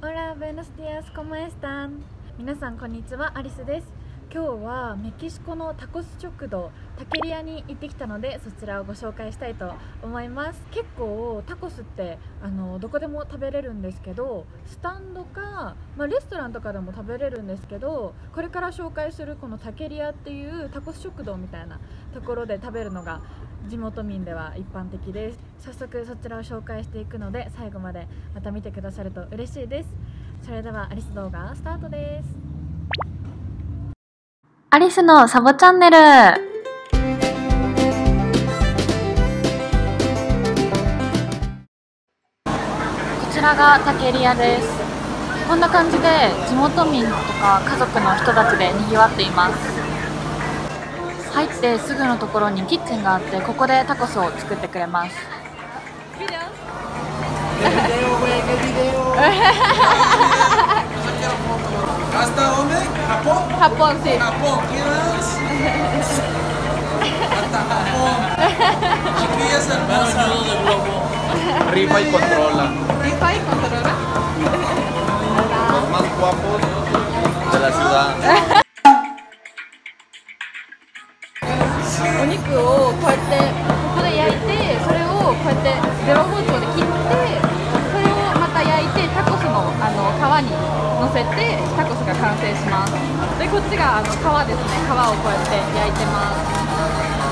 Hola, buenos días, ¿cómo están? 皆さんこんにちは、アリスです今日はメキシコのタコス食堂タケリアに行ってきたのでそちらをご紹介したいと思います。結構タコスってあのどこでも食べれるんですけどスタンドか、まあ、レストランとかでも食べれるんですけどこれから紹介するこのタケリアっていうタコス食堂みたいなところで食べるのが地元民では一般的です。早速そちらを紹介していくので最後までまた見てくださると嬉しいです。それではアリス動画スタートです。アリスのサボチャンネル。こちらがタケリアです。こんな感じで地元民とか家族の人たちで賑わっています。入ってすぐのところにキッチンがあってここでタコスを作ってくれます。¿Japón? Sí. Japón, ¿quieres? Hasta Japón. Chiquillas hermosas. de globo. Rifa y controla. ¿Rifa y controla? Los más guapos de la ciudad. せてタコスが完成します。でこっちがあの皮ですね。皮をこうやって焼いてます。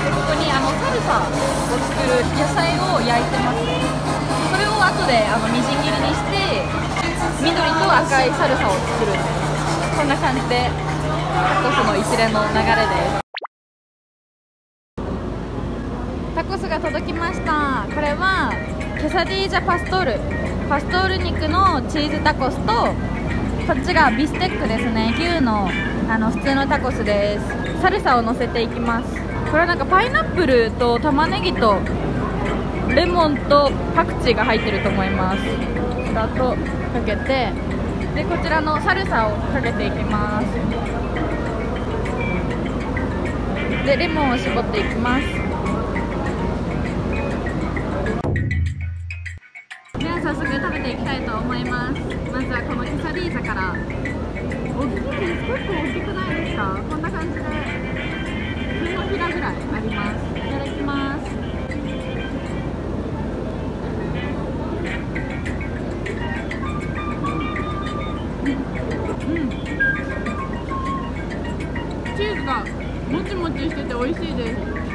でここにあのサルサを作る野菜を焼いてます。それを後であのみじん切りにして緑と赤いサルサを作る。こんな感じでタコスの一連の流れです。タコスが届きました。これはケサディージャパストール。パストール肉のチーズタコスとこっちがビステックですね。牛のあの普通のタコスです。サルサを乗せていきます。これはなんかパイナップルと玉ねぎとレモンとパクチーが入ってると思います。あとかけてでこちらのサルサをかけていきます。でレモンを絞っていきます。早速食べていきたいと思います。まずはこのケサディーザから。大きいです結構大きくないですかこんな感じで。手のひらぐらいありますいただきますうん。チーズがもちもちしてて美味しいです。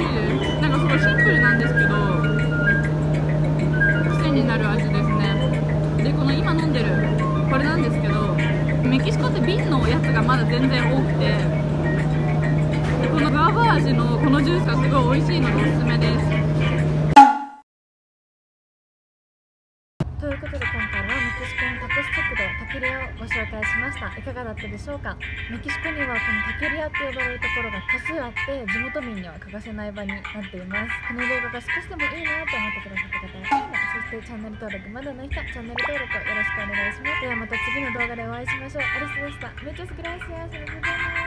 っぷりで美味しいですなんかすごいシンプルなんですけど癖になる味ですね。でこの今飲んでるこれなんですけどメキシコって瓶のやつがまだ全然多くてでこのグアバ味のこのジュースがすごい美味しいのでおすすめです。ということでキシコのタコス食堂タケリアをご紹介しました。いかがだったでしょうか？メキシコにはこのタケリアと呼ばれるところが多数あって地元民には欠かせない場になっています。この動画が少しでもいいなと思ってくださった方はそしてチャンネル登録まだの人チャンネル登録をよろしくお願いします。ではまた次の動画でお会いしましょう。アリスでした。Muchas gracias. Nos vemos.